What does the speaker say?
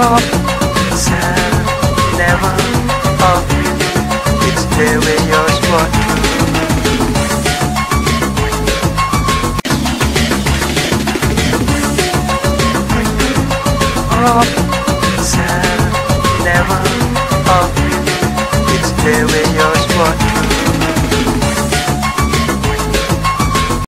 of sad, never up. It's the way yours was of sad, never up. It's the way